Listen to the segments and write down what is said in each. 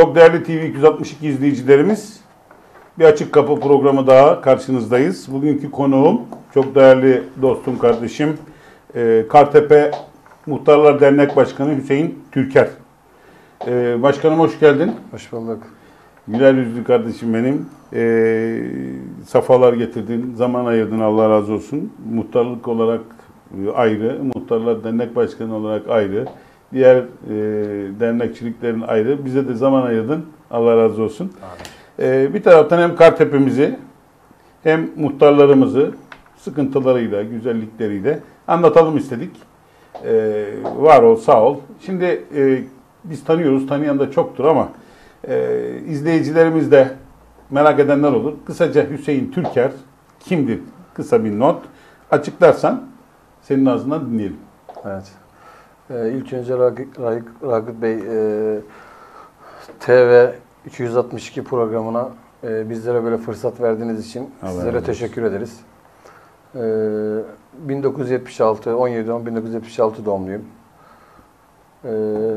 Çok değerli TV 262 izleyicilerimiz, bir açık kapı programı daha karşınızdayız. Bugünkü konuğum, çok değerli dostum, kardeşim, e, Kartepe Muhtarlar Dernek Başkanı Hüseyin Türker. E, başkanım hoş geldin. Hoş bulduk. Güler yüzlü kardeşim benim. E, safalar getirdin, zaman ayırdın Allah razı olsun. Muhtarlık olarak ayrı, Muhtarlar Dernek Başkanı olarak ayrı. Diğer e, dernekçiliklerin ayrı. Bize de zaman ayırdın. Allah razı olsun. E, bir taraftan hem Kartepe'mizi hem muhtarlarımızı sıkıntılarıyla, güzellikleriyle anlatalım istedik. E, var ol, sağ ol. Şimdi e, biz tanıyoruz, tanıyan da çoktur ama e, izleyicilerimiz de merak edenler olur. Kısaca Hüseyin Türker kimdir? Kısa bir not. Açıklarsan senin ağzından dinleyelim. Evet. Ee, ilk önce Ragıp, Ragıp, Ragıp Bey e, TV 262 programına e, bizlere böyle fırsat verdiğiniz için Allah sizlere olsun. teşekkür ederiz. Ee, 1976, 17 10 1976 doğumluyum. Ee,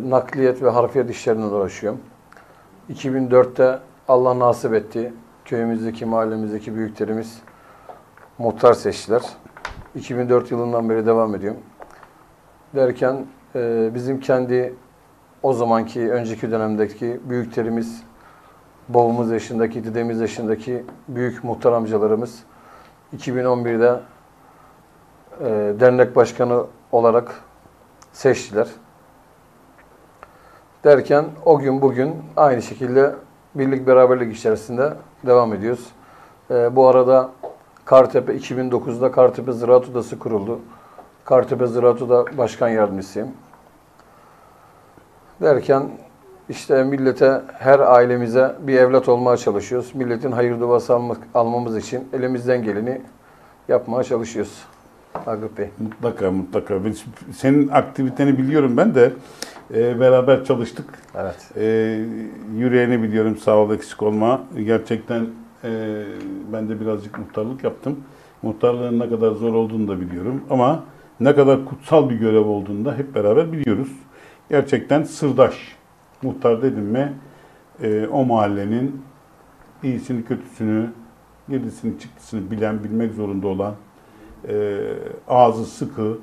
nakliyat ve harfiyat işlerinden uğraşıyorum. 2004'te Allah nasip etti. Köyümüzdeki, mahallemizdeki büyüklerimiz muhtar seçtiler. 2004 yılından beri devam ediyorum. Derken e, bizim kendi o zamanki, önceki dönemdeki büyüklerimiz, babamız yaşındaki, dedemiz yaşındaki büyük muhtar amcalarımız 2011'de e, dernek başkanı olarak seçtiler. Derken o gün bugün aynı şekilde birlik beraberlik içerisinde devam ediyoruz. E, bu arada Kartepe 2009'da Kartepe Ziraat Odası kuruldu. Kartepe Ziraat Oda Başkan Yardımcısıyım. Derken işte millete, her ailemize bir evlat olmaya çalışıyoruz. Milletin hayır duası almak, almamız için elimizden geleni yapmaya çalışıyoruz. Agıp Bey. Mutlaka mutlaka. Ben- Senin aktiviteni biliyorum ben de. E, beraber çalıştık. Evet. E, yüreğini biliyorum sağ ol eksik olma. Gerçekten e, ben de birazcık muhtarlık yaptım. Muhtarlığın ne kadar zor olduğunu da biliyorum. Ama ne kadar kutsal bir görev olduğunu da hep beraber biliyoruz. Gerçekten sırdaş. Muhtar dedim mi e, o mahallenin iyisini kötüsünü, girdisini çıktısını bilen, bilmek zorunda olan, e, ağzı sıkı,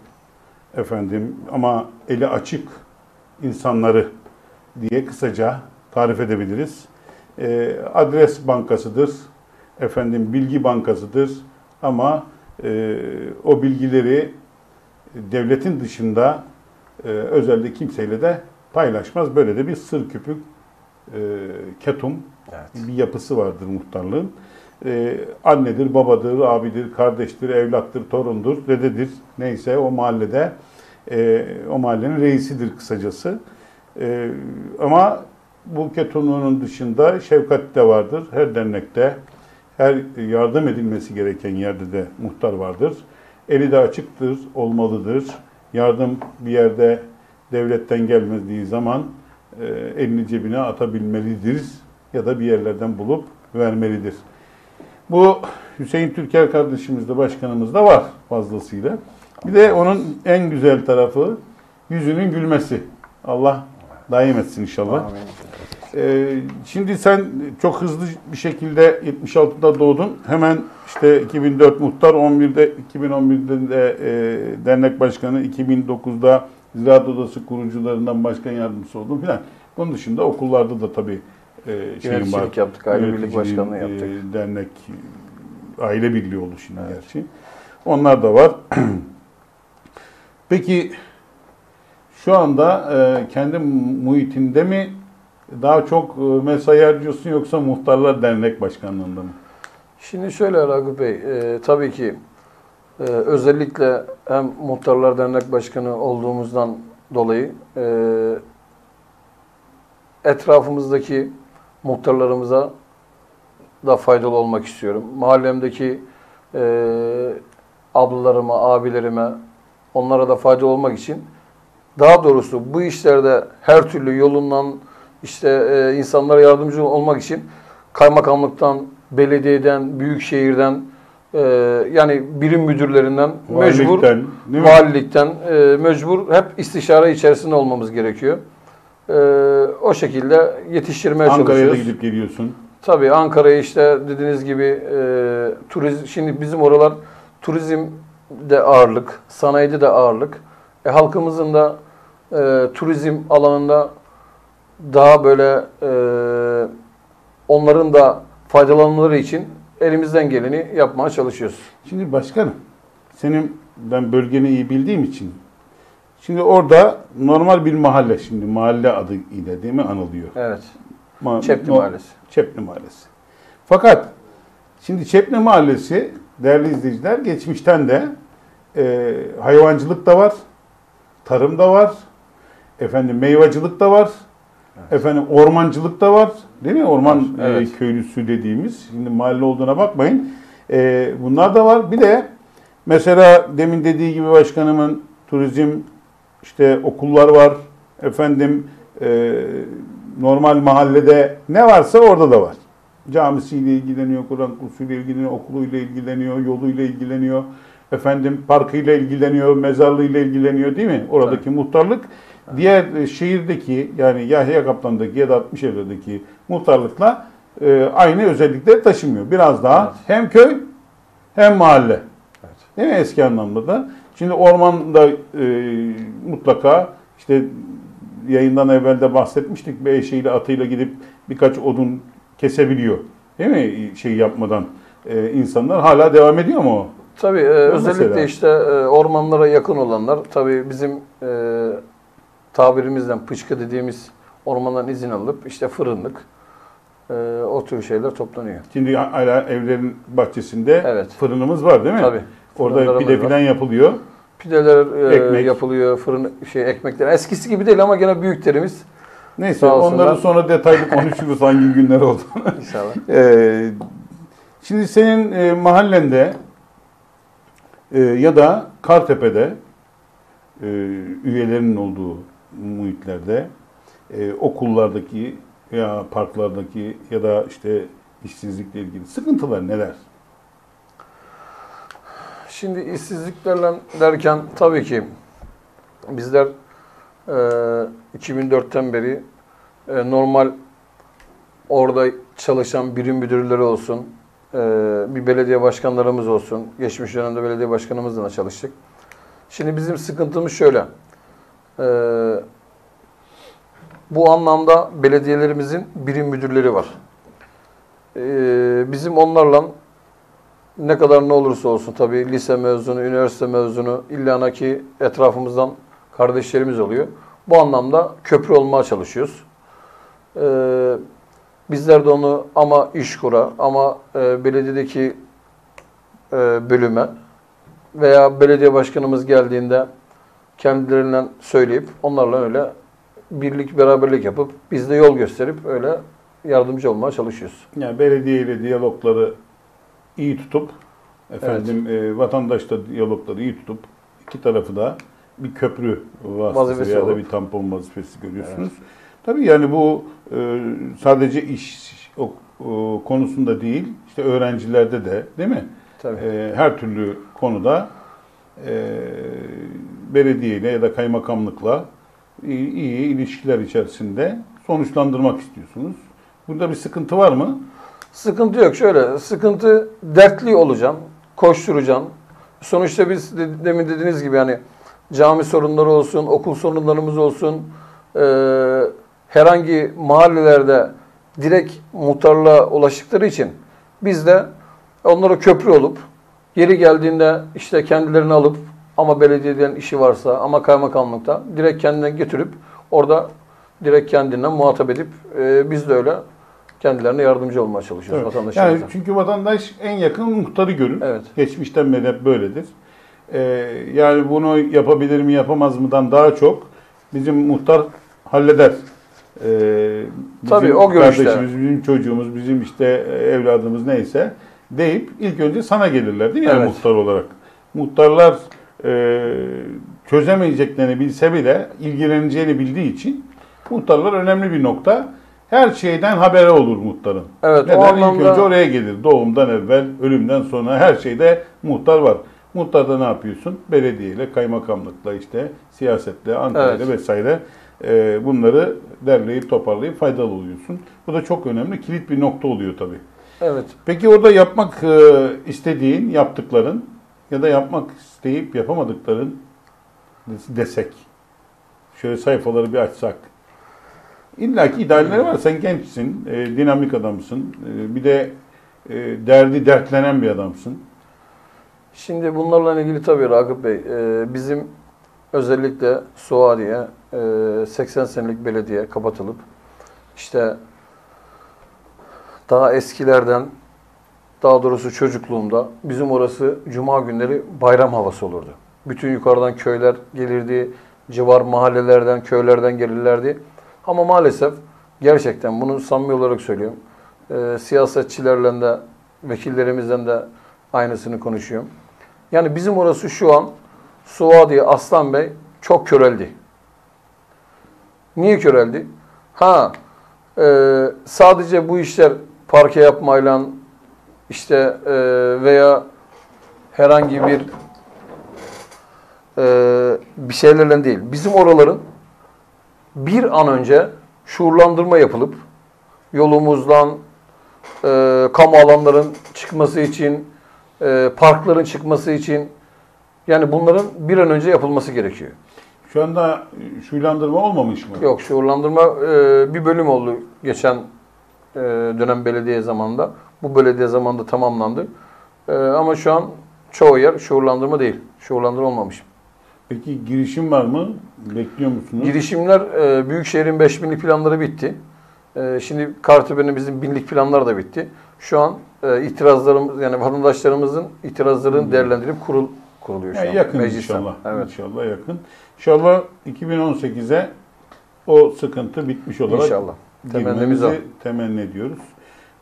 efendim ama eli açık insanları diye kısaca tarif edebiliriz. E, adres bankasıdır, efendim bilgi bankasıdır ama e, o bilgileri devletin dışında e, özelde kimseyle de paylaşmaz. Böyle de bir sır küpü e, ketum Evet. bir yapısı vardır muhtarlığın. Ee, annedir, babadır, abidir, kardeştir, evlattır, torundur, dededir. Neyse o mahallede e, o mahallenin reisidir kısacası. E, ama bu ketumluğunun dışında şefkat de vardır. Her dernekte, her yardım edilmesi gereken yerde de muhtar vardır. Eli de açıktır, olmalıdır. Yardım bir yerde devletten gelmediği zaman e, elini cebine atabilmelidir ya da bir yerlerden bulup vermelidir. Bu Hüseyin Türker kardeşimiz de başkanımız da var fazlasıyla. Bir de onun en güzel tarafı yüzünün gülmesi. Allah daim etsin inşallah. Amin. Ee, şimdi sen çok hızlı bir şekilde 76'da doğdun. Hemen işte 2004 muhtar, 11'de 2011'de de e, dernek başkanı, 2009'da Ziraat Odası kurucularından başkan yardımcısı oldun filan. Bunun dışında okullarda da tabii e, şeyin var. Yaptık, aile birlik başkanlığı yaptık. e, dernek, e, aile birliği oldu şimdi gerçi. Onlar da var. Peki şu anda e, kendi muhitinde mi daha çok e, mesai harcıyorsun yoksa muhtarlar dernek başkanlığında mı? Şimdi şöyle Ragıp Bey, e, tabii ki e, özellikle hem Muhtarlar Dernek Başkanı olduğumuzdan dolayı e, etrafımızdaki muhtarlarımıza da faydalı olmak istiyorum. Mahallemdeki e, ablalarıma, abilerime, onlara da faydalı olmak için daha doğrusu bu işlerde her türlü yolundan işte e, insanlara yardımcı olmak için kaymakamlıktan, belediyeden, büyükşehirden e, yani birim müdürlerinden mecbur Valilikten, e, mecbur hep istişare içerisinde olmamız gerekiyor. Ee, o şekilde yetiştirmeye Ankara'ya çalışıyoruz. gidip geliyorsun. Tabii Ankara'ya işte dediğiniz gibi e, turizm şimdi bizim oralar turizmde ağırlık, sanayide de ağırlık. E, halkımızın da e, turizm alanında daha böyle e, onların da faydalanmaları için elimizden geleni yapmaya çalışıyoruz. Şimdi başkanım, senin ben bölgeni iyi bildiğim için şimdi orada normal bir mahalle şimdi mahalle adı ile değil mi anılıyor? Evet. Ma- Çepli no- Mahallesi. Çepli Mahallesi. Fakat şimdi Çepli Mahallesi değerli izleyiciler geçmişten de e, hayvancılık da var, tarım da var, efendim meyvacılık da var, efendim ormancılık da var, değil mi? Orman Var, evet. e, köylüsü dediğimiz. Şimdi mahalle olduğuna bakmayın. E, bunlar da var. Bir de mesela demin dediği gibi başkanımın turizm işte okullar var. Efendim e, normal mahallede ne varsa orada da var. Camisiyle ilgileniyor, Kur'an kursuyla ilgileniyor, okuluyla ilgileniyor, yoluyla ilgileniyor. Efendim parkıyla ilgileniyor, mezarlığıyla ilgileniyor değil mi? Oradaki muhtarlık diğer e, şehirdeki yani Yahya Kaplan'daki ya da 60 evlerdeki muhtarlıkla e, aynı özellikleri taşımıyor. Biraz daha Evet. hem köy hem mahalle. Evet. Değil mi eski anlamda da? Şimdi ormanda e, mutlaka işte yayından evvel de bahsetmiştik. Bir eşeğiyle atıyla gidip birkaç odun kesebiliyor. Değil mi? Şey yapmadan e, insanlar hala devam ediyor mu o? Tabii e, özellikle mesela. işte e, ormanlara yakın olanlar tabii bizim e, tabirimizden pıçkı dediğimiz ormandan izin alıp işte fırınlık e, o tür şeyler toplanıyor. Şimdi hala evlerin bahçesinde Evet. fırınımız var değil mi? Tabii. Orada pide var. filan yapılıyor. Pideler e, Ekmek. yapılıyor, fırın şey ekmekler. Eskisi gibi değil ama gene büyüklerimiz Neyse Sağ olsunlar. onları sonra detaylı konuşuruz hangi günler oldu. inşallah. Ee, şimdi senin e, mahallende e, ya da Kartepe'de e, üyelerinin olduğu muhitlerde e, okullardaki ya parklardaki ya da işte işsizlikle ilgili sıkıntılar neler? Şimdi işsizliklerle derken tabii ki bizler e, 2004'ten beri e, normal orada çalışan birim müdürleri olsun, e, bir belediye başkanlarımız olsun. Geçmiş dönemde belediye başkanımızla çalıştık. Şimdi bizim sıkıntımız şöyle. E, bu anlamda belediyelerimizin birim müdürleri var. E, bizim onlarla ne kadar ne olursa olsun tabii lise mezunu, üniversite mezunu illana ki etrafımızdan kardeşlerimiz oluyor. Bu anlamda köprü olmaya çalışıyoruz. Ee, bizler de onu ama işkura ama e, belediyedeki e, bölüme veya belediye başkanımız geldiğinde kendilerinden söyleyip onlarla öyle birlik beraberlik yapıp biz de yol gösterip öyle yardımcı olmaya çalışıyoruz. Yani belediye ile diyalogları iyi tutup efendim e, vatandaşla diyalogları iyi tutup iki tarafı da bir köprü vasıtası Vazifesi ya da bir tampon vazifesi görüyorsunuz. Tabii yani bu e, sadece iş o, o konusunda değil, işte öğrencilerde de değil mi? Tabii. E, her türlü konuda e, belediyeyle ya da kaymakamlıkla iyi, iyi ilişkiler içerisinde sonuçlandırmak istiyorsunuz. Burada bir sıkıntı var mı? Sıkıntı yok. Şöyle, sıkıntı dertli olacaksın, koşturacaksın. Sonuçta biz de, demin dediğiniz gibi yani cami sorunları olsun, okul sorunlarımız olsun, eee, herhangi mahallelerde direkt muhtarlığa ulaştıkları için biz de onlara köprü olup yeri geldiğinde işte kendilerini alıp ama belediyeden işi varsa ama kaymakamlıkta direkt kendine getirip orada direkt kendinden muhatap edip eee, biz de öyle kendilerine yardımcı olmaya çalışıyoruz Evet. vatandaşlarımıza. Yani çünkü vatandaş en yakın muhtarı görür. Evet. Geçmişten beri hep böyledir. Ee, yani bunu yapabilir mi yapamaz mıdan daha çok bizim muhtar halleder. Ee, bizim Tabii, o görüşte. kardeşimiz, bizim çocuğumuz, bizim işte evladımız neyse deyip ilk önce sana gelirler değil mi? Yani Evet. muhtar olarak. Muhtarlar e, çözemeyeceklerini bilse bile ilgileneceğini bildiği için muhtarlar önemli bir nokta. Her şeyden haberi olur muhtarın. Evet, o Neden? İlk anlamda- önce oraya gelir. Doğumdan evvel, ölümden sonra her şeyde muhtar var. Muhtarda ne yapıyorsun? Belediyeyle, kaymakamlıkla işte, siyasetle, Ankara'yla Evet. vesaire e, bunları derleyip toparlayıp faydalı oluyorsun. Bu da çok önemli. Kilit bir nokta oluyor tabii. Evet. Peki orada yapmak e, istediğin, yaptıkların ya da yapmak isteyip yapamadıkların desek. Şöyle sayfaları bir açsak. İlla ki idealleri var. Sen gençsin, e, dinamik adamsın. E, bir de derdi dertlenen bir adamsın. Şimdi bunlarla ilgili tabii Ragıp Bey, bizim özellikle Suadiye e, 80 senelik belediye kapatılıp işte daha eskilerden daha doğrusu çocukluğumda bizim orası cuma günleri bayram havası olurdu. Bütün yukarıdan köyler gelirdi, civar mahallelerden, köylerden gelirlerdi. Ama maalesef gerçekten bunu samimi olarak söylüyorum. E, siyasetçilerle de, vekillerimizden de aynısını konuşuyorum. Yani bizim orası şu an Suadiye Aslan Bey çok köreldi. Niye köreldi? Ha e, sadece bu işler parke yapmayla işte e, veya herhangi bir e, bir şeylerle değil. Bizim oraların bir an önce şuurlandırma yapılıp yolumuzdan e, kamu alanların çıkması için e, parkların çıkması için yani bunların bir an önce yapılması gerekiyor. Şu anda şuylandırma olmamış mı? Yok şuurlandırma e, bir bölüm oldu geçen e, dönem belediye zamanında. Bu belediye zamanında tamamlandı. E, ama şu an çoğu yer şuurlandırma değil. Şuurlandırma olmamış. Peki girişim var mı? Bekliyor musunuz? Girişimler e, Büyükşehir'in 5000'lik planları bitti. E, şimdi Kartepe'nin bizim binlik planlar da bitti. Şu an e, itirazlarımız yani vatandaşlarımızın itirazlarını değerlendirip kurul kuruluyor şu Yani an. yakın meclisten. inşallah. Evet. İnşallah yakın. İnşallah 2018'e o sıkıntı bitmiş olarak İnşallah. Temennimiz o. temenni ediyoruz.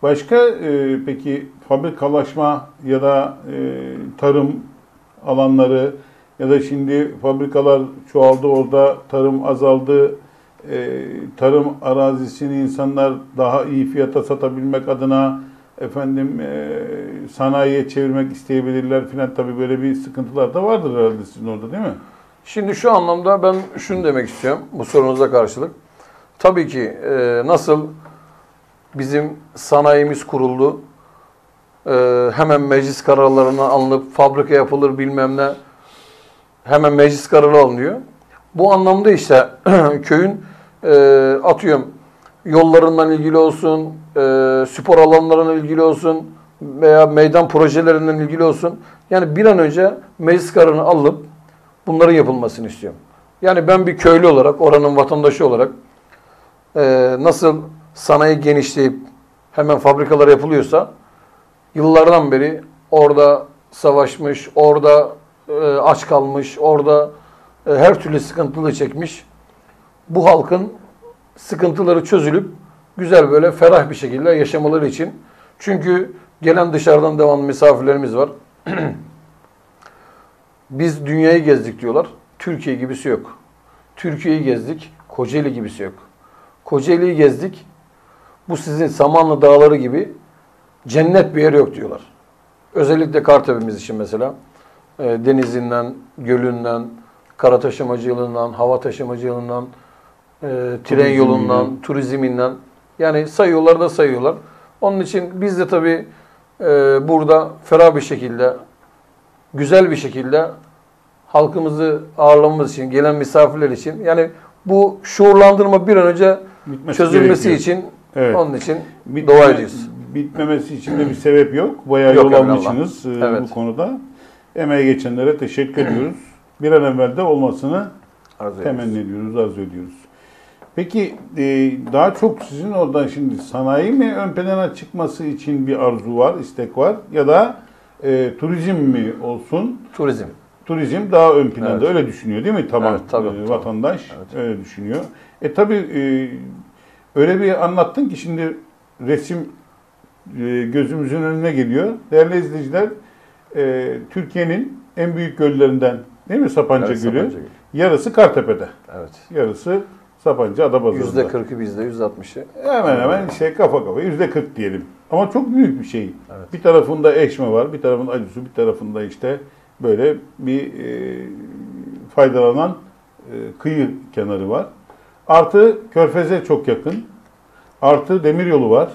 Başka e, peki fabrikalaşma ya da e, tarım alanları ya da şimdi fabrikalar çoğaldı orada tarım azaldı. E, tarım arazisini insanlar daha iyi fiyata satabilmek adına efendim e, sanayiye çevirmek isteyebilirler filan tabii böyle bir sıkıntılar da vardır herhalde sizin orada değil mi? Şimdi şu anlamda ben şunu demek istiyorum bu sorunuza karşılık. Tabii ki e, nasıl bizim sanayimiz kuruldu, e, hemen meclis kararlarına alınıp fabrika yapılır bilmem ne, hemen meclis kararı alınıyor. Bu anlamda işte köyün e, atıyorum yollarından ilgili olsun, e, spor alanlarına ilgili olsun veya meydan projelerinden ilgili olsun. Yani bir an önce meclis kararını alıp bunların yapılmasını istiyorum. Yani ben bir köylü olarak, oranın vatandaşı olarak e, nasıl sanayi genişleyip hemen fabrikalar yapılıyorsa yıllardan beri orada savaşmış, orada e, aç kalmış, orada e, her türlü sıkıntılı çekmiş. Bu halkın sıkıntıları çözülüp güzel böyle ferah bir şekilde yaşamaları için. Çünkü gelen dışarıdan devamlı misafirlerimiz var. Biz dünyayı gezdik diyorlar. Türkiye gibisi yok. Türkiye'yi gezdik. Kocaeli gibisi yok. Kocaeli'yi gezdik. Bu sizin Samanlı Dağları gibi cennet bir yer yok diyorlar. Özellikle Kartepe'miz için mesela. E, denizinden, gölünden, kara taşımacılığından, hava taşımacılığından, e, tren Turizminden. yolundan, turizminden. Yani sayıyorlar da sayıyorlar. Onun için biz de tabii e, burada ferah bir şekilde, güzel bir şekilde halkımızı ağırlamamız için, gelen misafirler için yani bu şuurlandırma bir an önce Bitmesi çözülmesi gerekiyor. için Evet. onun için Bitme- dua ediyoruz. Bitmemesi için de bir sebep yok. Bayağı Yok yol almışsınız e, Evet. bu konuda. Emeğe geçenlere teşekkür ediyoruz. Bir an evvel de olmasını Arzu temenni ediyoruz, arzu ediyoruz. Peki e, daha çok sizin oradan şimdi sanayi mi ön plana çıkması için bir arzu var, istek var ya da e, turizm mi olsun? Turizm. Turizm daha ön planda Evet. öyle düşünüyor değil mi? Tamam. Evet, tabii, e, tabii. vatandaş Evet. öyle düşünüyor. E tabi öyle bir anlattın ki şimdi resim e, gözümüzün önüne geliyor. Değerli izleyiciler, e, Türkiye'nin en büyük göllerinden değil mi Sapanca Evet, Gölü? Sapanca Gölü. Yarısı Kartepe'de. Evet. Yarısı Sapanca Adapazarı'nda. Yüzde kırkı bizde, yüzde altmışı. Hemen hemen işte kafa kafa yüzde 40 diyelim. Ama çok büyük bir şey. Evet. Bir tarafında Eşme var, bir tarafında Acısu, bir tarafında işte böyle bir e, faydalanan e, kıyı kenarı var. Artı Körfez'e çok yakın. Artı demir yolu var.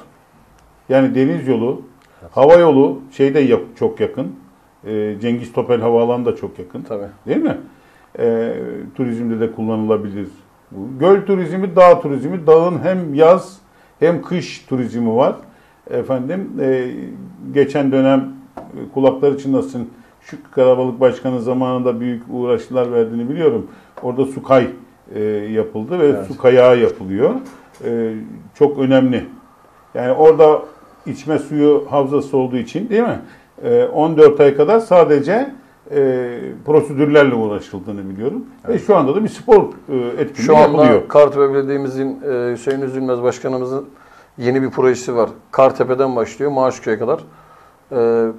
Yani deniz yolu, hava yolu şeyde yap- çok yakın. Ee, Cengiz Topel Havaalanı da çok yakın. Tabii. Değil mi? Ee, turizmde de kullanılabilir. Göl turizmi, dağ turizmi. Dağın hem yaz hem kış turizmi var. Efendim e, geçen dönem e, kulakları çınlasın şu Karabalık Başkanı zamanında büyük uğraşlar verdiğini biliyorum. Orada su kay e, yapıldı ve Evet. su kayağı yapılıyor. E, çok önemli. Yani orada içme suyu havzası olduğu için değil mi? E, 14 ay kadar sadece e, prosedürlerle uğraşıldığını biliyorum. Ve şu anda da bir spor e, etkinliği Şu anda yapılıyor. Kartepe Belediye'mizin e, Hüseyin Üzülmez Başkanımızın yeni bir projesi var. Kartepe'den başlıyor Maaşköy'e kadar. E,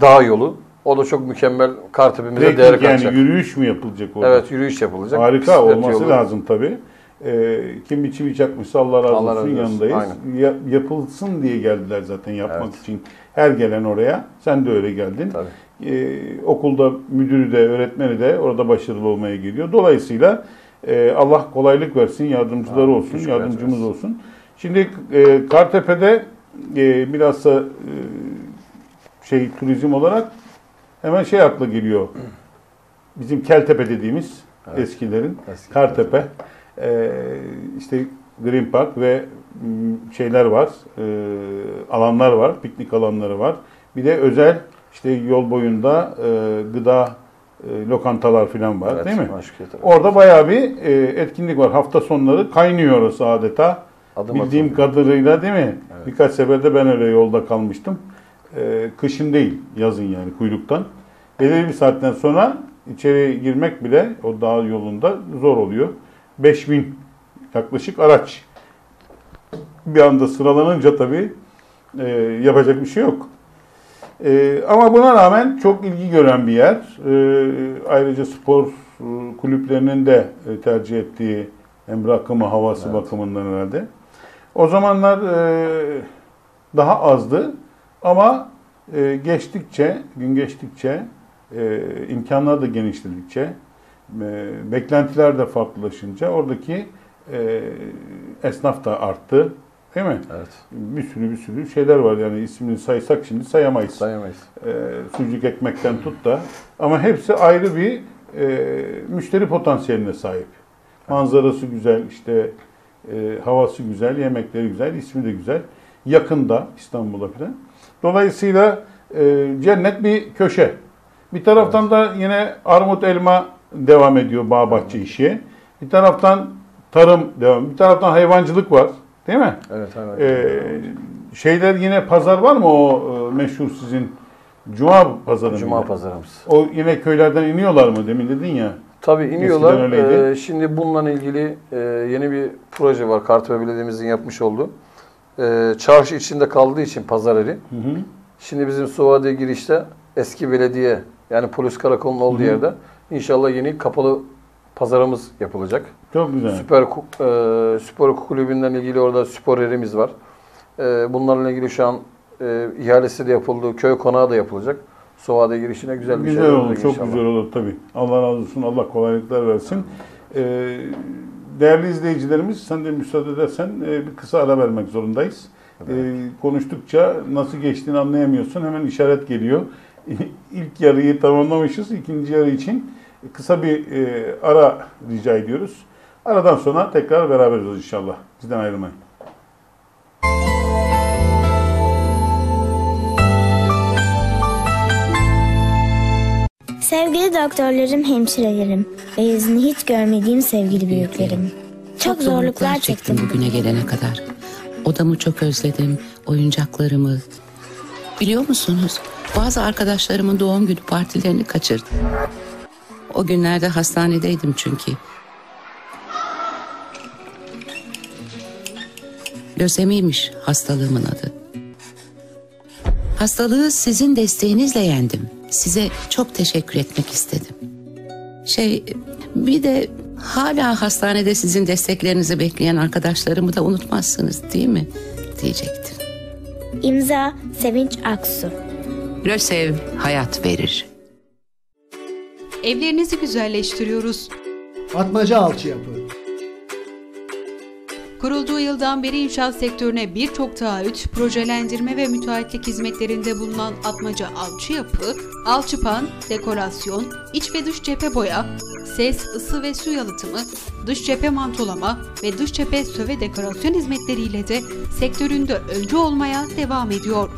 dağ yolu. O da çok mükemmel Kartepe'mize değer Trekking yani katacak. yürüyüş mü yapılacak orada? Evet yürüyüş yapılacak. Harika Bisiklet olması yolu. lazım tabii. Ee, kim biçi çakmışsa Allah razı Allah olsun razı olsun. yanındayız. Aynen. Ya- yapılsın diye geldiler zaten yapmak Evet. için. Her gelen oraya. Sen de öyle geldin. Tabii. Ee, okulda müdürü de öğretmeni de orada başarılı olmaya geliyor. Dolayısıyla e, Allah kolaylık versin, yardımcıları Amin. olsun, Teşekkür yardımcımız ederiz. olsun. Şimdi e, Kartepe'de e, bilhassa e, şey turizm olarak hemen şey akla geliyor. Bizim Keltepe dediğimiz Evet. eskilerin Eski Kartepe. Ee, işte Green Park ve m, şeyler var, e, alanlar var, piknik alanları var. Bir de özel işte yol boyunda e, gıda e, lokantalar falan var Evet, değil mi? Orada bayağı bir e, etkinlik var. Hafta sonları kaynıyor orası adeta. Adım Bildiğim atılıyor. kadarıyla değil mi? Evet. Birkaç seferde ben öyle yolda kalmıştım. Ee, kışın değil, yazın yani kuyruktan. Belirli bir saatten sonra içeri girmek bile o dağ yolunda zor oluyor. 5000 yaklaşık araç. Bir anda sıralanınca tabii e, yapacak bir şey yok. E, ama buna rağmen çok ilgi gören bir yer. E, ayrıca spor e, kulüplerinin de e, tercih ettiği hem rakımı havası Evet. bakımından herhalde. O zamanlar e, daha azdı ama e, geçtikçe, gün geçtikçe, e, imkanlar da genişledikçe, e, beklentiler de farklılaşınca oradaki e, esnaf da arttı. Değil mi? Evet. Bir sürü bir sürü şeyler var yani ismini saysak şimdi sayamayız. Sayamayız. E, sucuk ekmekten tut da ama hepsi ayrı bir e, müşteri potansiyeline sahip. Manzarası güzel, işte e, havası güzel, yemekleri güzel, ismi de güzel. Yakında İstanbul'a falan. Dolayısıyla e, cennet bir köşe. Bir taraftan da yine armut elma devam ediyor bağ bahçe işi. Bir taraftan tarım devam. Bir taraftan hayvancılık var. Değil mi? Evet, evet. Ee, şeyler yine pazar var mı o e, meşhur sizin Cuma pazarı Cuma mıydı? pazarımız. O yine köylerden iniyorlar mı demin dedin ya. Tabii iniyorlar. Ee, şimdi bununla ilgili e, yeni bir proje var. Kartepe Belediye'mizin yapmış olduğu. Ee, çarşı içinde kaldığı için pazar yeri. Hı hı. Şimdi bizim Suvadiye girişte eski belediye yani polis karakolunun olduğu Hı hı. yerde inşallah yeni kapalı pazarımız yapılacak. Çok güzel. Süper e, Spor Kulübü'nden ilgili orada spor yerimiz var. E, bunlarla ilgili şu an e, ihalesi de yapıldı. Köy konağı da yapılacak. Suvadiye girişine güzel bir Güzel şey olur, çok inşallah. güzel olur tabii. Allah razı olsun, Allah kolaylıklar versin. Ee, değerli izleyicilerimiz, sen de müsaade edersen e, bir kısa ara vermek zorundayız. Ee, konuştukça nasıl geçtiğini anlayamıyorsun, hemen işaret geliyor. İlk yarıyı tamamlamışız, ikinci yarı için kısa bir e, ara rica ediyoruz. Aradan sonra tekrar beraber olacağız inşallah. Bizden ayrılmayın. Sevgili doktorlarım, hemşirelerim ve yüzünü hiç görmediğim sevgili büyüklerim. Çok zorluklar çektim bugüne gelene kadar. Odamı çok özledim, oyuncaklarımı. Biliyor musunuz? Bazı arkadaşlarımın doğum günü partilerini kaçırdım. O günlerde hastanedeydim çünkü. Lösemiymiş hastalığımın adı. Hastalığı sizin desteğinizle yendim. Size çok teşekkür etmek istedim. Şey bir de hala hastanede sizin desteklerinizi bekleyen arkadaşlarımı da unutmazsınız değil mi? Diyecektim. İmza Sevinç Aksu. Lösev hayat verir. Evlerinizi güzelleştiriyoruz. Atmaca alçı yapı. Kurulduğu yıldan beri inşaat sektörüne birçok taahhüt, projelendirme ve müteahhitlik hizmetlerinde bulunan Atmaca Alçı Yapı, alçıpan, dekorasyon, iç ve dış cephe boya, ses, ısı ve su yalıtımı, dış cephe mantolama ve dış cephe söve dekorasyon hizmetleriyle de sektöründe öncü olmaya devam ediyor.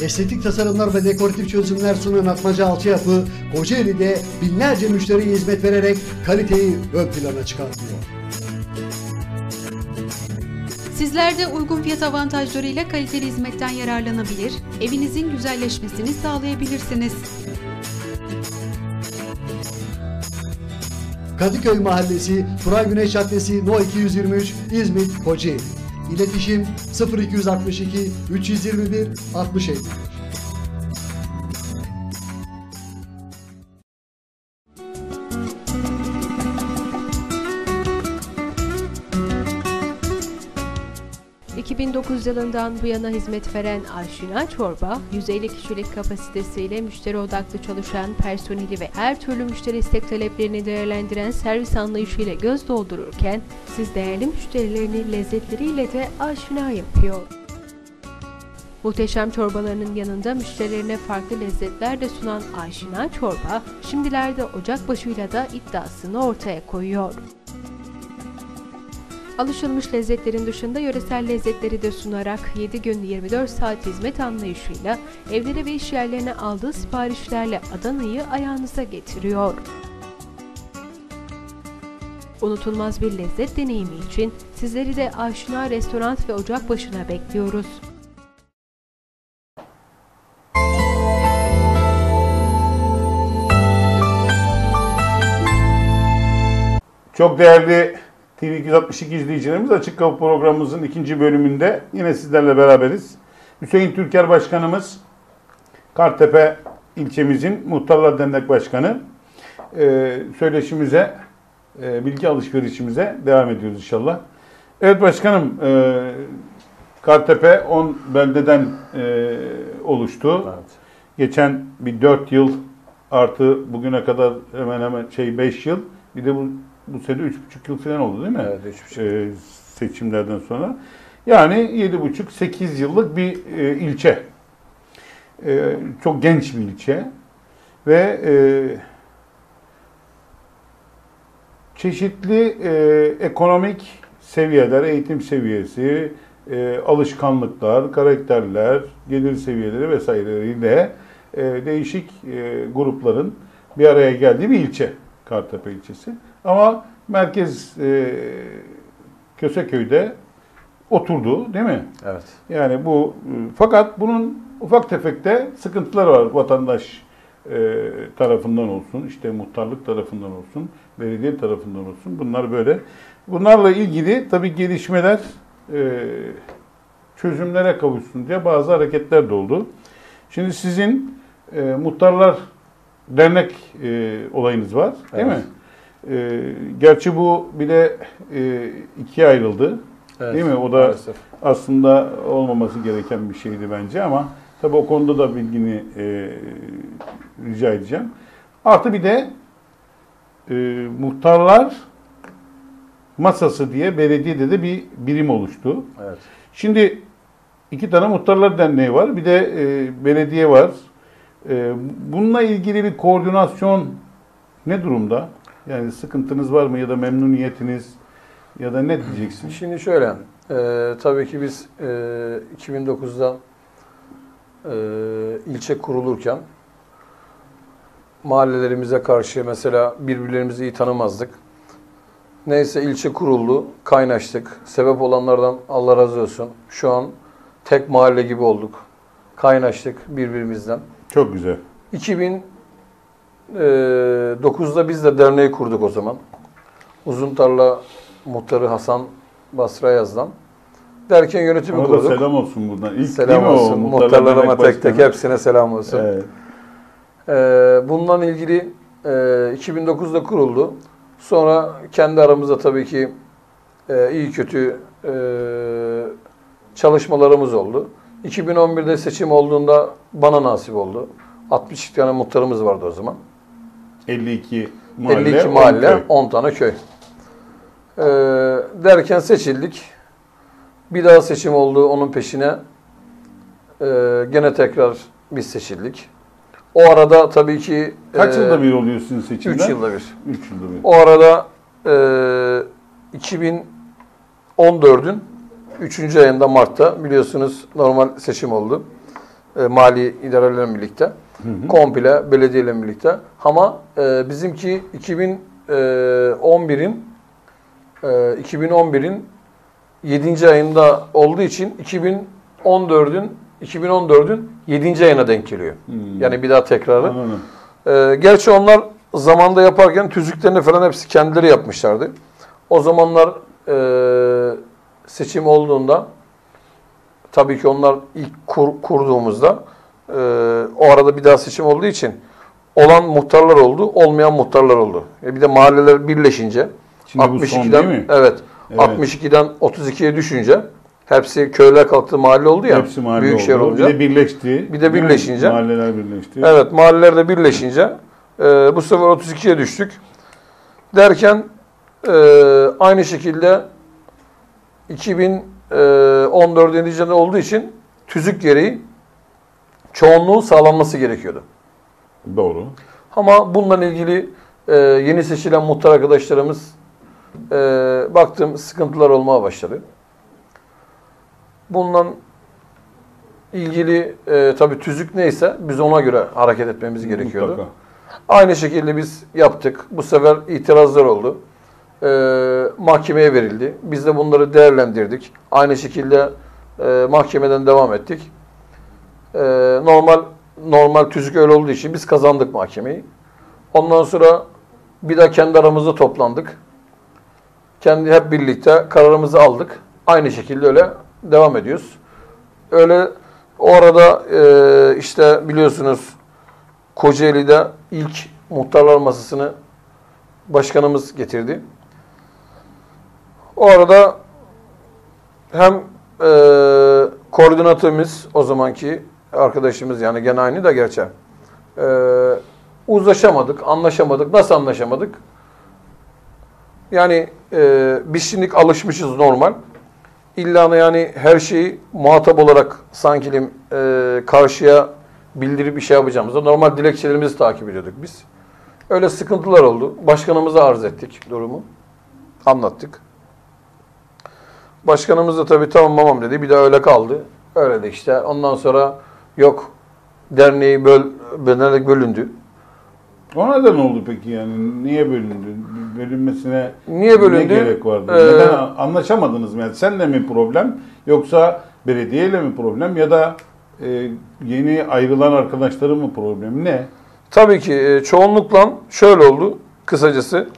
Estetik tasarımlar ve dekoratif çözümler sunan Atmaca Alçıyapı, Kocaeli'de binlerce müşteriye hizmet vererek kaliteyi ön plana çıkartıyor. Sizler de uygun fiyat avantajlarıyla kaliteli hizmetten yararlanabilir, evinizin güzelleşmesini sağlayabilirsiniz. Kadıköy Mahallesi, Turay Güneş Caddesi, No 223, İzmit, Kocaeli. İletişim 0262 321 60 ...2009 yılından bu yana hizmet veren Aşina Çorba, 150 kişilik kapasitesiyle müşteri odaklı çalışan personeli ve her türlü müşteri istek taleplerini değerlendiren servis anlayışıyla göz doldururken... ...siz değerli müşterilerini lezzetleriyle de aşina yapıyor. Muhteşem çorbalarının yanında müşterilerine farklı lezzetler de sunan Aşina Çorba, şimdilerde ocak başıyla da iddiasını ortaya koyuyor. Alışılmış lezzetlerin dışında yöresel lezzetleri de sunarak 7 gün 24 saat hizmet anlayışıyla evlere ve iş yerlerine aldığı siparişlerle Adana'yı ayağınıza getiriyor. Unutulmaz bir lezzet deneyimi için sizleri de Aşina Restoran ve Ocak başına bekliyoruz. Çok değerli TV 262 izleyicilerimiz Açık Kapı programımızın ikinci bölümünde yine sizlerle beraberiz. Hüseyin Türker Başkanımız Kartepe ilçemizin Muhtarlar Dernek Başkanı. Ee, söyleşimize, e, bilgi alışverişimize devam ediyoruz inşallah. Evet başkanım, e, Kartepe 10 beldeden e, oluştu. Geçen bir 4 yıl artı bugüne kadar hemen hemen şey 5 yıl. Bir de bu bu sene 3,5 yıl falan oldu değil mi? Evet, üç buçuk. Ee, seçimlerden sonra. Yani 7,5-8 yıllık bir e, ilçe. E, çok genç bir ilçe. Ve e, çeşitli e, ekonomik seviyeler, eğitim seviyesi, e, alışkanlıklar, karakterler, gelir seviyeleri vesaireleriyle e, değişik e, grupların bir araya geldiği bir ilçe. Kartepe ilçesi. Ama merkez e, Köseköy'de oturdu değil mi? Evet. Yani bu e, fakat bunun ufak tefek de sıkıntıları var vatandaş e, tarafından olsun, işte muhtarlık tarafından olsun, belediye tarafından olsun. Bunlar böyle. Bunlarla ilgili tabii gelişmeler e, çözümlere kavuşsun diye bazı hareketler de oldu. Şimdi sizin e, muhtarlar dernek e, olayınız var değil Evet. mi? E, gerçi bu bir de e, ikiye ayrıldı. Evet, Değil mi? O da maalesef. aslında olmaması gereken bir şeydi bence ama tabii o konuda da bilgini e, rica edeceğim. Artı bir de e, muhtarlar masası diye belediyede de bir birim oluştu. Evet. Şimdi iki tane muhtarlar derneği var. Bir de e, belediye var. E, bununla ilgili bir koordinasyon ne durumda? Yani sıkıntınız var mı ya da memnuniyetiniz ya da ne diyeceksin? Şimdi şöyle, e, tabii ki biz e, 2009'da e, ilçe kurulurken mahallelerimize karşı mesela birbirlerimizi iyi tanımazdık. Neyse ilçe kuruldu, kaynaştık. Sebep olanlardan Allah razı olsun. Şu an tek mahalle gibi olduk. Kaynaştık birbirimizden. Çok güzel. 2009'da biz de derneği kurduk o zaman. Uzun Tarla muhtarı Hasan Basra Yaz'dan. Derken yönetimi Ona kurduk. selam olsun buradan. İlk Selam değil mi o olsun. Muhtarlar Muhtarlarıma tek tek hepsine selam olsun. Evet. Ee, bundan ilgili e, 2009'da kuruldu. Sonra kendi aramızda tabii ki e, iyi kötü e, çalışmalarımız oldu. 2011'de seçim olduğunda bana nasip oldu. 60 tane muhtarımız vardı o zaman. 52 mahalle. 52 on mahalle, köy. 10 tane köy. Ee, derken seçildik. Bir daha seçim oldu onun peşine. Ee, gene tekrar biz seçildik. O arada tabii ki... Kaç e, yılda bir oluyorsun seçimde? 3 yılda bir. 3 yılda bir. O arada e, 2014'ün 3. ayında Mart'ta biliyorsunuz normal seçim oldu. E, mali idarelerle birlikte. Komple belediyeyle birlikte. Ama e, bizimki 2011'in e, 2011'in 7. ayında olduğu için 2014'ün 2014'ün 7. ayına denk geliyor. Yani bir daha tekrarı. Anladım. Ee, gerçi onlar zamanda yaparken tüzüklerini falan hepsi kendileri yapmışlardı. O zamanlar e, seçim olduğunda tabii ki onlar ilk kur- kurduğumuzda e, o arada bir daha seçim olduğu için olan muhtarlar oldu, olmayan muhtarlar oldu. E bir de mahalleler birleşince Şimdi bu son 62'den değil mi? evet, Evet. 62'den 32'ye düşünce hepsi köyler kalktı mahalle oldu ya. Hepsi mahalle büyükşehir oldu. olunca. Bir de birleşti. Bir de birleşince. Mahalleler birleşti. Evet mahalleler de birleşince e, bu sefer 32'ye düştük. Derken e, aynı şekilde 2014 neticede olduğu için tüzük gereği çoğunluğun sağlanması gerekiyordu. Doğru. Ama bununla ilgili e, yeni seçilen muhtar arkadaşlarımız e, baktım sıkıntılar olmaya başladı. Bundan ilgili e, tabii tüzük neyse biz ona göre hareket etmemiz gerekiyordu. Mutlaka. Aynı şekilde biz yaptık. Bu sefer itirazlar oldu. Ee, mahkemeye verildi. Biz de bunları değerlendirdik. Aynı şekilde e, mahkemeden devam ettik. Ee, normal normal tüzük öyle olduğu için biz kazandık mahkemeyi. Ondan sonra bir daha kendi aramızda toplandık. Kendi hep birlikte kararımızı aldık. Aynı şekilde öyle devam ediyoruz. Öyle o arada e, işte biliyorsunuz Kocaeli'de ilk muhtarlar masasını başkanımız getirdi. O arada hem e, koordinatörümüz o zamanki arkadaşımız yani gene aynı da gerçi e, uzlaşamadık, anlaşamadık. Nasıl anlaşamadık? Yani e, biz şimdi alışmışız normal. İlla yani her şeyi muhatap olarak sanki e, karşıya bildirip bir şey yapacağımızda normal dilekçelerimizi takip ediyorduk biz. Öyle sıkıntılar oldu. Başkanımıza arz ettik durumu. Anlattık. Başkanımız da tabii tamam mamam dedi. Bir de öyle kaldı. Öyle de işte. Ondan sonra yok derneği böl, bölerek bölündü. O neden oldu peki yani? Niye bölündü? Bölünmesine Niye bölündü? ne gerek vardı? Ee, Neden anlaşamadınız mı? Yani senle mi problem yoksa belediyeyle mi problem ya da e, yeni ayrılan arkadaşların mı problem? Ne? Tabii ki e, çoğunlukla şöyle oldu kısacası.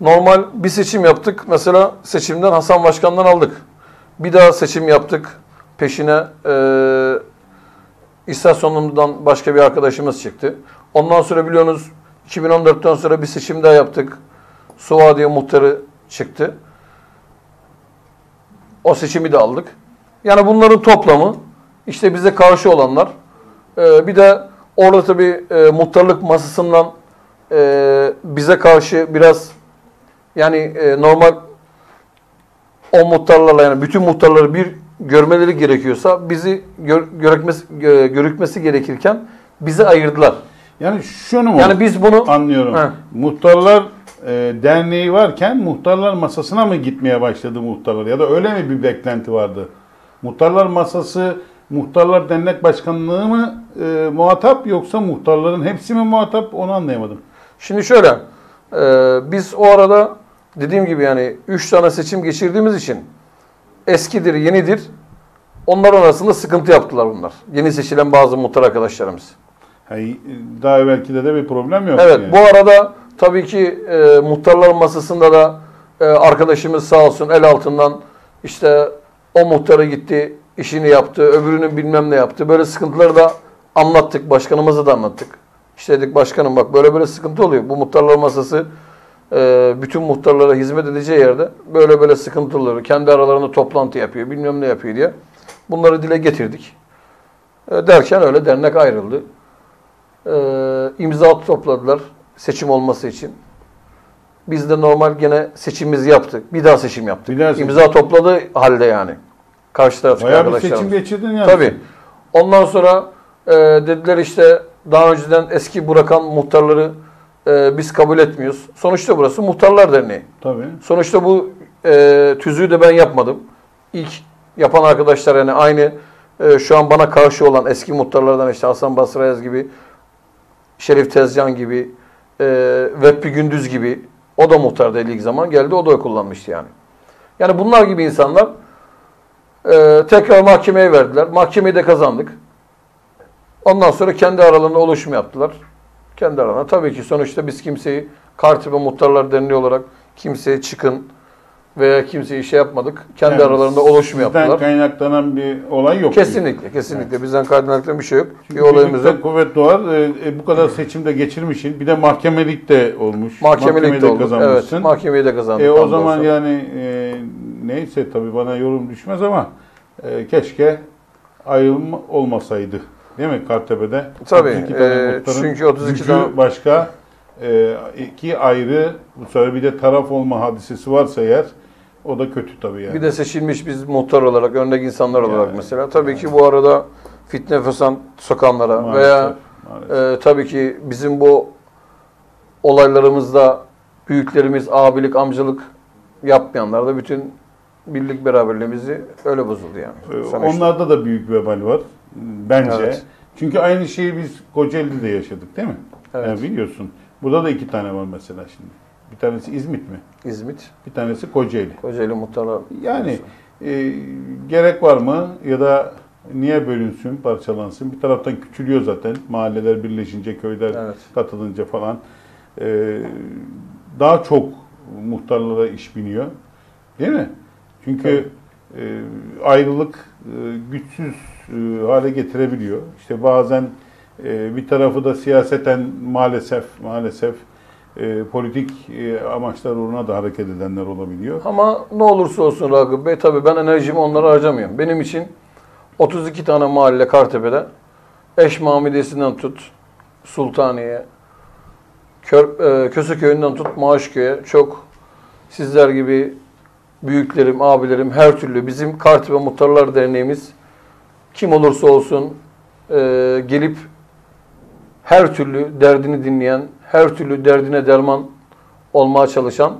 Normal bir seçim yaptık. Mesela seçimden Hasan Başkan'dan aldık. Bir daha seçim yaptık. Peşine e, istasyonumuzdan başka bir arkadaşımız çıktı. Ondan sonra biliyorsunuz 2014'ten sonra bir seçim daha yaptık. Suadiye muhtarı çıktı. O seçimi de aldık. Yani bunların toplamı işte bize karşı olanlar. e, bir de orada tabii e, muhtarlık masasından e, bize karşı biraz yani e, normal o muhtarlarla yani bütün muhtarları bir görmeleri gerekiyorsa bizi gör, görükmesi, gö- görükmesi gerekirken bizi ayırdılar. Yani şunu mu Yani biz bunu anlıyorum? He. Muhtarlar e, derneği varken muhtarlar masasına mı gitmeye başladı muhtarlar ya da öyle mi bir beklenti vardı? Muhtarlar masası muhtarlar dernek başkanlığı mı e, muhatap yoksa muhtarların hepsi mi muhatap onu anlayamadım. Şimdi şöyle, e, biz o arada dediğim gibi yani 3 tane seçim geçirdiğimiz için eskidir, yenidir. Onlar arasında sıkıntı yaptılar bunlar. Yeni seçilen bazı muhtar arkadaşlarımız. Hey, daha evvelki de de bir problem yok. Evet, yani. bu arada tabii ki e, muhtarlar masasında da e, arkadaşımız sağ olsun el altından işte o muhtarı gitti, işini yaptı, öbürünün bilmem ne yaptı. Böyle sıkıntıları da anlattık, başkanımıza da anlattık. İşte dedik başkanım bak böyle böyle sıkıntı oluyor. Bu muhtarlar masası e, bütün muhtarlara hizmet edeceği yerde böyle böyle sıkıntıları, kendi aralarında toplantı yapıyor, bilmem ne yapıyor diye. Bunları dile getirdik. E, derken öyle dernek ayrıldı. E, imza topladılar seçim olması için. Biz de normal gene seçimimizi yaptık. Bir daha seçim yaptık. Bir daha seçim. İmza topladı halde yani. Karşı taraftaki Bayağı bir seçim geçirdin yani. Tabii. Ondan sonra e, dediler işte daha önceden eski bırakan muhtarları e, biz kabul etmiyoruz. Sonuçta burası Muhtarlar Derneği. Tabii. Sonuçta bu e, tüzüğü de ben yapmadım. İlk yapan arkadaşlar yani aynı e, şu an bana karşı olan eski muhtarlardan işte Hasan Basrayaz gibi, Şerif Tezcan gibi, e, Vehbi Gündüz gibi o da muhtardaydı ilk zaman geldi o da oy kullanmıştı yani. Yani bunlar gibi insanlar e, tekrar mahkemeye verdiler. Mahkemeyi de kazandık. Ondan sonra kendi aralarında oluşum yaptılar. Kendi aralarında. Tabii ki sonuçta biz kimseyi Kartepe Muhtarlar Derneği olarak kimseye çıkın veya kimseye şey yapmadık. Kendi Yani aralarında oluşum yaptılar. kaynaklanan bir olay yok. Kesinlikle, kesinlikle. Bizden kaynaklanan bir şey yok. Çünkü bir olayımız yok. kuvvet doğar. E, e, bu kadar seçimde geçirmişsin. Bir de mahkemelik de olmuş. Mahkemelik de Mahkemede oldu. Evet, kazanmışsın. mahkemeyi de kazandık. E, o zaman yani e, neyse tabii bana yorum düşmez ama e, keşke ayrılma olmasaydı. Değil mi Kartepe'de? Tabii, 32 tane e, çünkü 32 gücü tane- başka e, iki ayrı bu sefer bir de taraf olma hadisesi varsa eğer o da kötü tabii yani. Bir de seçilmiş biz muhtar olarak, örnek insanlar olarak Yani, mesela. Tabii ki bu arada fitne fesat sokanlara Maalesef, veya maalesef. e, tabii ki bizim bu olaylarımızda büyüklerimiz abilik, amcalık yapmayanlar da bütün birlik beraberliğimizi öyle bozuldu yani. Ee. Onlarda da büyük vebal var bence. Evet. Çünkü aynı şeyi biz Kocaeli'de de yaşadık değil mi? Evet. Yani biliyorsun. Burada da iki tane var mesela şimdi. Bir tanesi İzmit mi? İzmit, Bir tanesi Kocaeli. Kocaeli Muhtarlar. Yani e, gerek var mı ya da niye bölünsün, parçalansın? Bir taraftan küçülüyor zaten. Mahalleler birleşince, köyler Evet. katılınca falan. E, daha çok muhtarlara iş biniyor. Değil mi? Çünkü e, ayrılık e, güçsüz e, hale getirebiliyor. İşte bazen e, bir tarafı da siyaseten maalesef maalesef e, politik e, amaçlar uğruna da hareket edenler olabiliyor. Ama ne olursa olsun Ragıp Bey tabii ben enerjimi onlara harcamıyorum. Benim için 32 tane mahalle Kartepe'de Eş Mamidesi'nden tut Sultaniye, Kör, e, Köseköy'ünden tut Maaşköy'e çok sizler gibi büyüklerim, abilerim her türlü bizim Kartepe Muhtarlar Derneğimiz kim olursa olsun e, gelip her türlü derdini dinleyen, her türlü derdine derman olmaya çalışan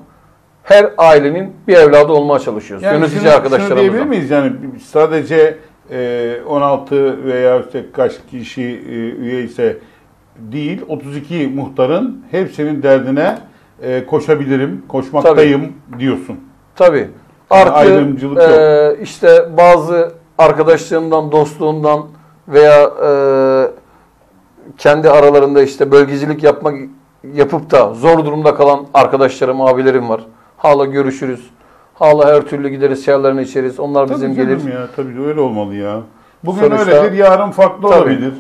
her ailenin bir evladı olmaya çalışıyoruz. Yönetici şunu- Şunu arkadaşlarımızla. diyebilir miyiz? Yani sadece e, 16 veya işte kaç kişi e, üye ise değil, 32 muhtarın hepsinin derdine e, koşabilirim, koşmaktayım diyorsun. Tabii. Artı ayrımcılık yok. e, işte bazı arkadaşlığımdan, dostluğumdan veya e, kendi aralarında işte bölgecilik yapmak yapıp da zor durumda kalan arkadaşlarım, abilerim var. Hala görüşürüz. Hala her türlü gideriz, çaylarını içeriz. Onlar Tabii bizim gelir. ya, tabii de öyle olmalı ya. Bugün Sonuçta- öyledir, yarın farklı Tabii. olabilir.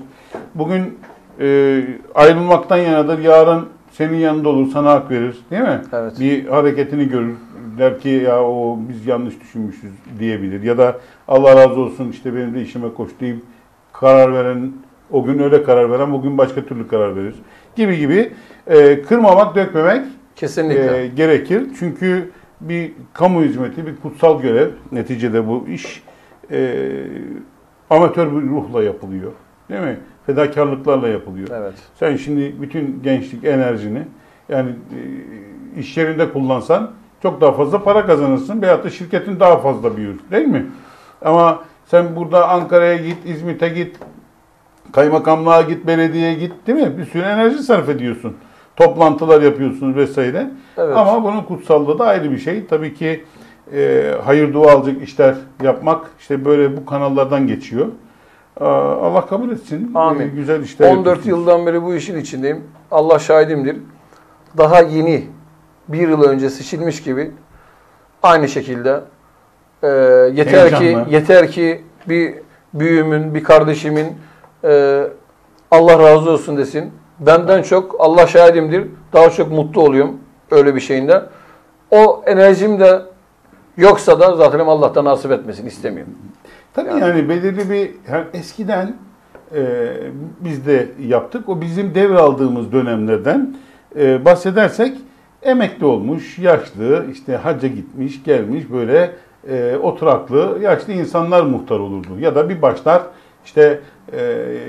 Bugün e, ayrılmaktan yanadır, yarın senin yanında olur, sana hak verir, değil mi? Evet. Bir hareketini görür, der ki ya o biz yanlış düşünmüşüz diyebilir. Ya da Allah razı olsun işte benim de işime koş deyip karar veren, o gün öyle karar veren, bugün başka türlü karar verir. Gibi gibi e, kırmamak, dökmemek Kesinlikle. e, gerekir. Çünkü bir kamu hizmeti, bir kutsal görev neticede bu iş e, amatör bir ruhla yapılıyor. Değil mi? Fedakarlıklarla yapılıyor. evet. Sen şimdi bütün gençlik enerjini yani e, iş yerinde kullansan çok daha fazla para kazanırsın veyahut da şirketin daha fazla büyür. Değil mi? Ama sen burada Ankara'ya git, İzmit'e git, kaymakamlığa git, belediyeye git değil mi? Bir sürü enerji sarf ediyorsun. Toplantılar yapıyorsunuz vesaire. Evet. Ama bunun kutsallığı da ayrı bir şey. Tabii ki e, hayır dua alacak işler yapmak işte böyle bu kanallardan geçiyor. Aa, Allah kabul etsin. Amin. E, güzel işler 14 yapıyorsunuz. yıldan beri bu işin içindeyim. Allah şahidimdir. Daha yeni bir yıl önce seçilmiş gibi aynı şekilde e, yeter Heyecanla. ki yeter ki bir büyüğümün, bir kardeşimin e, Allah razı olsun desin. Benden çok Allah şahidimdir. Daha çok mutlu oluyorum öyle bir şeyinde. O enerjim de yoksa da zaten Allah'tan nasip etmesin istemiyorum. Tabii Yani- yani, belirli bir eskiden e, biz de yaptık. O bizim devraldığımız dönemlerden e, bahsedersek emekli olmuş, yaşlı, işte hacca gitmiş, gelmiş böyle e, oturaklı yaşlı insanlar muhtar olurdu. Ya da bir başlar işte e,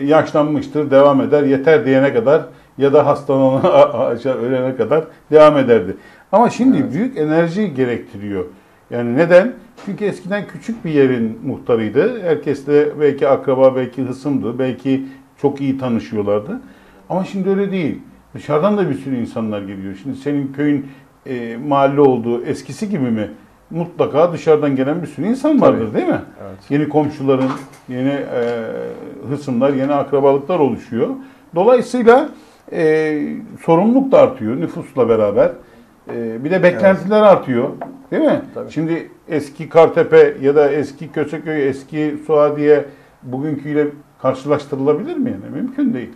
yaşlanmıştır, devam eder, yeter diyene kadar ya da hastalığına aşağı ölene kadar devam ederdi. Ama şimdi büyük enerji gerektiriyor. Yani neden? Çünkü eskiden küçük bir yerin muhtarıydı. Herkesle belki akraba, belki hısımdı, belki çok iyi tanışıyorlardı. Ama şimdi öyle değil. Dışarıdan da bir sürü insanlar geliyor. Şimdi senin köyün e, mahalle olduğu eskisi gibi mi? Mutlaka dışarıdan gelen bir sürü insan vardır değil mi? Evet. Yeni komşuların, yeni e, hısımlar, yeni akrabalıklar oluşuyor. Dolayısıyla e, sorumluluk da artıyor nüfusla beraber. E, bir de beklentiler artıyor. Değil mi? Tabii. Şimdi eski Kartepe ya da eski Köseköy, eski Suadiye bugünküyle karşılaştırılabilir mi? Yani? Mümkün değil.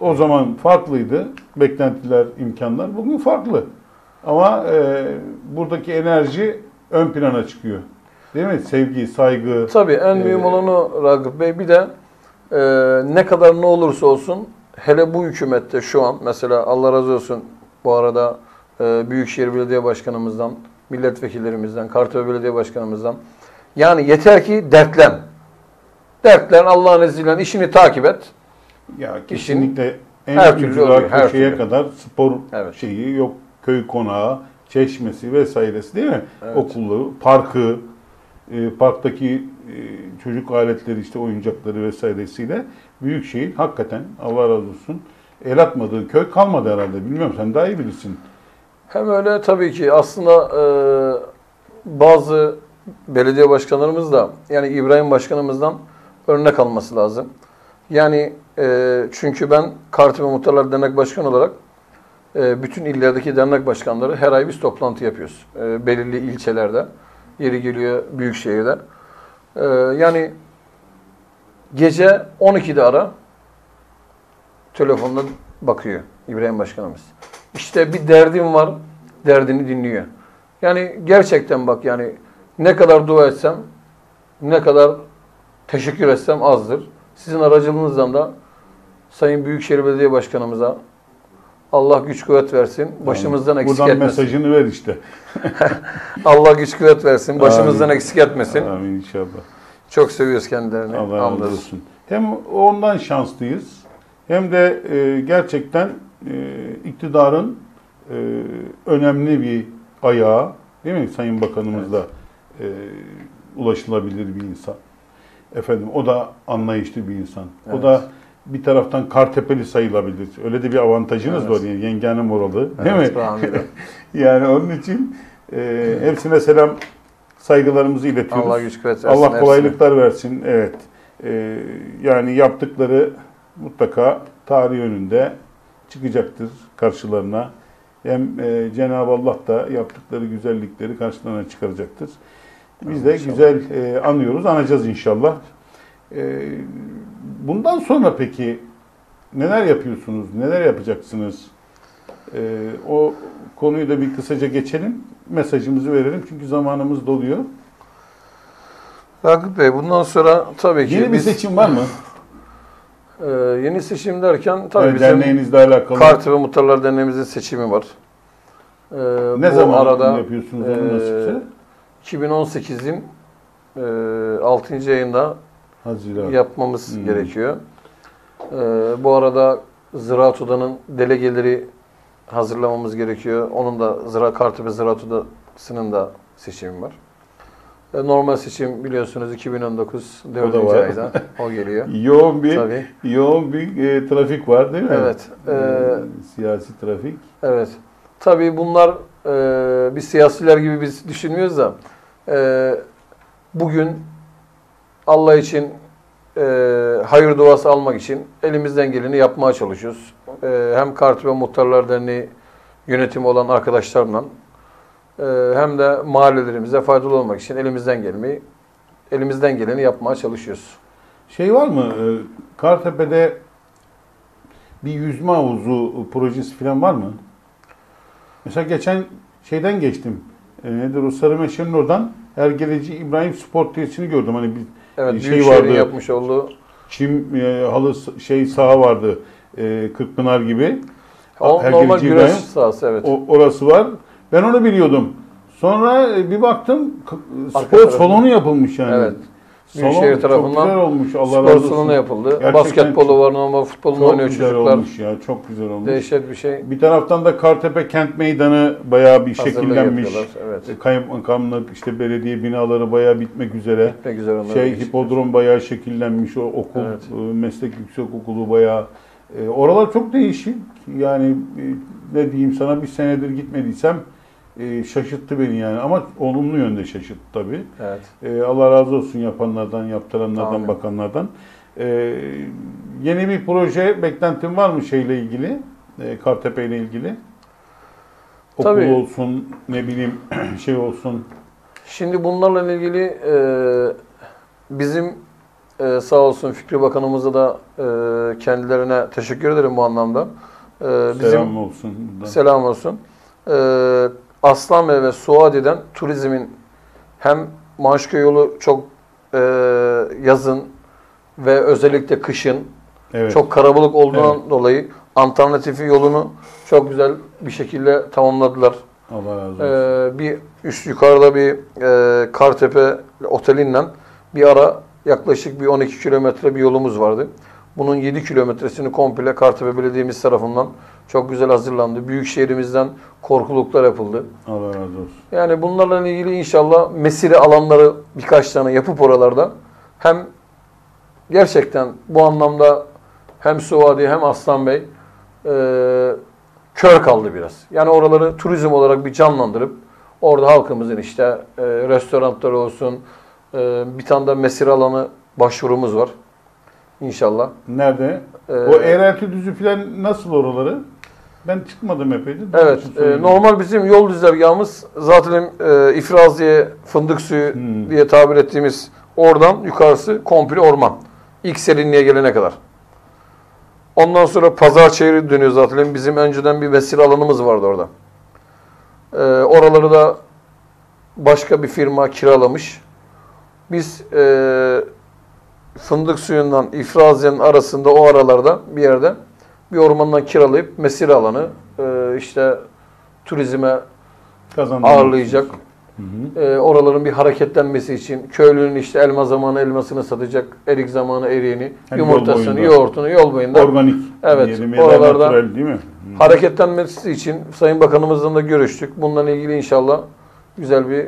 O zaman farklıydı. Beklentiler, imkanlar. Bugün farklı. Ama e, buradaki enerji ön plana çıkıyor. Değil mi? Sevgi, saygı. Tabii en mühim Ee, olanı Ragıp Bey bir de e, ne kadar ne olursa olsun hele bu hükümette şu an mesela Allah razı olsun bu arada e, Büyükşehir Belediye Başkanımızdan, milletvekillerimizden, Kartepe Belediye Başkanımızdan yani yeter ki dertlen. Dertlen Allah'ın izniyle işini takip et. Ya kesinlikle en her türlü oluyor, her köşeye türlü. kadar spor Evet. şeyi yok. Köy konağı, çeşmesi vesairesi değil mi? Evet. Okulu, parkı, e, parktaki e, çocuk aletleri işte oyuncakları vesairesiyle büyük şehir hakikaten Allah razı olsun el atmadığı köy kalmadı herhalde. Bilmiyorum sen daha iyi bilirsin. Hem öyle tabii ki aslında e, bazı belediye başkanlarımız da yani İbrahim Başkanımızdan örnek alması lazım. Yani e, çünkü ben Kartepe Muhtarlar Dernek Başkanı olarak e, bütün illerdeki dernek başkanları her ay biz toplantı yapıyoruz. E, belirli ilçelerde, yeri geliyor büyük şehirde. E, yani gece 12'de ara telefonla bakıyor İbrahim Başkanımız. İşte bir derdim var, derdini dinliyor. Yani gerçekten bak yani ne kadar dua etsem, ne kadar teşekkür etsem azdır. Sizin aracılığınızdan da Sayın Büyükşehir Belediye Başkanımıza Allah güç kuvvet versin, başımızdan eksik Buradan etmesin. mesajını ver işte. Allah güç kuvvet versin, başımızdan Amin. eksik etmesin. Amin inşallah. Çok seviyoruz kendilerini. Allah razı olsun. Hem ondan şanslıyız hem de e, gerçekten e, iktidarın e, önemli bir ayağı değil mi Sayın Bakanımız da e, ulaşılabilir bir insan. Efendim o da anlayışlı bir insan. O Evet. da bir taraftan Kartepeli sayılabilir. Öyle de bir avantajınız Evet. var yani yengenin oralı değil Evet, mi? yani onun için e, hepsine selam saygılarımızı iletiyoruz. Allah güç kuvvet versin. Allah hepsine. kolaylıklar versin. Evet. Ee, yani yaptıkları mutlaka tarih önünde çıkacaktır karşılarına. Hem e, Cenab-ı Allah da yaptıkları güzellikleri karşılarına çıkaracaktır. Biz de İnşallah. güzel e, anıyoruz, anacağız inşallah. E, bundan sonra peki neler yapıyorsunuz, neler yapacaksınız? E, o konuyu da bir kısaca geçelim, mesajımızı verelim çünkü zamanımız doluyor. Ragıp Bey bundan sonra tabii ki Yeni bir biz seçim var mı? e, yeni seçim derken tabii Yani bizim derneğinizle alakalı. Kartepe Muhtarlar Derneğimizin seçimi var. E, ne zaman arada yapıyorsunuz onu e, nasipse? 2018'in e, 6. ayında Haziran. yapmamız Hmm. gerekiyor. E, bu arada Ziraat Oda'nın delegeleri hazırlamamız gerekiyor. Onun da Zira Kartepe Ziraat Odası'nın da seçimi var. E, normal seçim biliyorsunuz 2019 4. var. ayda o geliyor. Yoğun bir Tabii. yoğun bir e, trafik var değil mi? Evet. E, e, siyasi trafik. Evet. Tabii bunlar e, biz siyasiler gibi biz düşünmüyoruz da e, bugün Allah için e, hayır duası almak için elimizden geleni yapmaya çalışıyoruz. E, hem Kartepe Muhtarlar Derneği yönetimi olan arkadaşlarla e, hem de mahallelerimize faydalı olmak için elimizden gelmeyi elimizden geleni yapmaya çalışıyoruz. Şey var mı? e, Kartepe'de bir yüzme havuzu projesi falan var mı? Mesela geçen şeyden geçtim. E, nedir o Sarımeşe'nin oradan Ergeleci İbrahim Spor Tesisini gördüm. Hani bir Evet, Şey vardı. yapmış olduğu çim e, halı şey saha vardı. E, Kırkpınar gibi. O normal güreş sahası evet. O, orası var. Ben onu biliyordum. Sonra e, bir baktım Arka spor tarafı. salonu yapılmış yani. Evet. Salon Büyükşehir çok tarafından güzel olmuş. Allah Spor razı olsun. salonu yapıldı. Gerçekten Basketbolu çok- var, normal futbolunu Çok oynuyor güzel çocuklar. olmuş ya. Çok güzel olmuş. Dehşet bir şey. Bir taraftan da Kartepe Kent Meydanı bayağı bir Hazırlığı şekillenmiş. yapıyorlar, evet. E, Kaymakamlık, işte belediye binaları bayağı bitmek üzere. Güzel onlar. Şey hipodrom bayağı şekillenmiş. O okul, Evet. e, meslek yüksek okulu bayağı. E, oralar çok değişik. Yani e, ne diyeyim sana bir senedir gitmediysem e, şaşırttı beni yani. Ama olumlu yönde şaşırttı tabii. Evet. E, Allah razı olsun yapanlardan, yaptıranlardan, Amin. bakanlardan. E, yeni bir proje beklentin var mı şeyle ilgili? E, Kartepe ile ilgili? Okul Tabii. olsun, ne bileyim şey olsun. Şimdi bunlarla ilgili e, bizim e, sağ olsun Fikri Bakanımıza da e, kendilerine teşekkür ederim bu anlamda. E, bizim Selam olsun. buradan. selam olsun. E, Aslanbey ve Suadi'den turizmin hem Maşköy yolu çok e, yazın ve özellikle kışın Evet. çok karabalık olduğundan dolayı alternatifi yolunu çok güzel bir şekilde tamamladılar. Allah razı olsun. Ee, bir üst yukarıda bir e, Kartepe otelinden bir ara yaklaşık bir 12 kilometre bir yolumuz vardı. Bunun 7 kilometresini komple Kartepe Belediye'miz tarafından çok güzel hazırlandı. Büyükşehirimizden korkuluklar yapıldı. Allah razı olsun. Yani bunlarla ilgili inşallah mesire alanları birkaç tane yapıp oralarda hem gerçekten bu anlamda hem Suvadi hem Aslan Bey e, kör kaldı biraz. Yani oraları turizm olarak bir canlandırıp orada halkımızın işte e, restoranları olsun e, bir tane de mesire alanı başvurumuz var. İnşallah. Nerede? Ee, o eğrelti düzü falan nasıl oraları? Ben çıkmadım epeydir. Evet, e, normal bizim yol düzergahımız zaten e, İfraziye, fındık suyu Hmm. diye tabir ettiğimiz oradan yukarısı komple orman. İlk serinliğe gelene kadar. Ondan sonra pazar çeviri dönüyor zaten. Bizim önceden bir vesile alanımız vardı orada. E, oraları da başka bir firma kiralamış. Biz e, fındık suyundan İfraziye'nin arasında o aralarda bir yerde bir ormandan kiralayıp mesire alanı e, işte turizme Kazandırmak ağırlayacak. Hı hı. E, oraların bir hareketlenmesi için köylünün işte elma zamanı elmasını satacak, erik zamanı eriğini, yol yumurtasını, boyunda. yoğurtunu yol boyunda Organik. Evet, diyelim oralarda- natural değil mi? Hı. hareketlenmesi için Sayın Bakanımızla da görüştük. Bununla ilgili inşallah güzel bir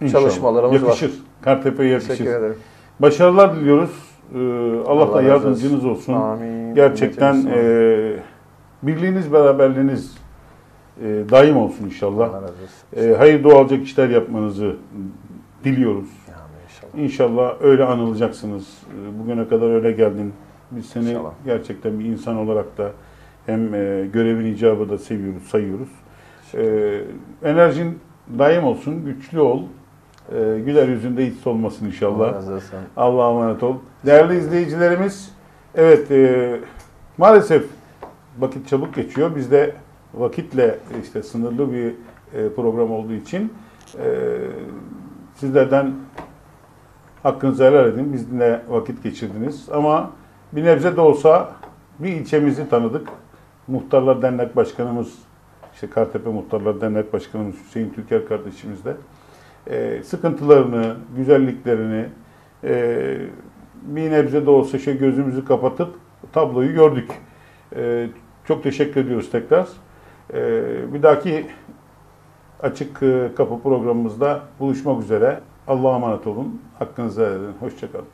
İnşallah. çalışmalarımız var. yakışır. Kartepe'ye yakışır. teşekkür ederim. Başarılar diliyoruz. Ee, Allah, Allah da yardımcınız olsun. Amin. Gerçekten e, birliğiniz, beraberliğiniz e, daim olsun inşallah. E, hayır doğalacak işler yapmanızı diliyoruz. Amin inşallah. İnşallah öyle anılacaksınız. E, Bugüne kadar öyle geldin. Biz seni İnşallah. gerçekten bir insan olarak da hem e, görevin icabı da seviyoruz, sayıyoruz. E, enerjin daim olsun, güçlü ol. E, güler yüzünde hiç olmasın inşallah. Allah'a emanet ol. Değerli izleyicilerimiz, evet e, maalesef vakit çabuk geçiyor. Biz de vakitle işte sınırlı bir e, program olduğu için e, sizlerden hakkınızı helal edin. Bizimle vakit geçirdiniz. Ama bir nebze de olsa bir ilçemizi tanıdık. Muhtarlar Dernek Başkanımız, işte Kartepe Muhtarlar Dernek Başkanımız Hüseyin Türker kardeşimiz de e, sıkıntılarını, güzelliklerini e, bir nebze de olsa şey gözümüzü kapatıp tabloyu gördük. E, çok teşekkür ediyoruz tekrar. E, bir dahaki açık e, kapı programımızda buluşmak üzere. Allah'a emanet olun. Hakkınızı helal edin. Hoşçakalın.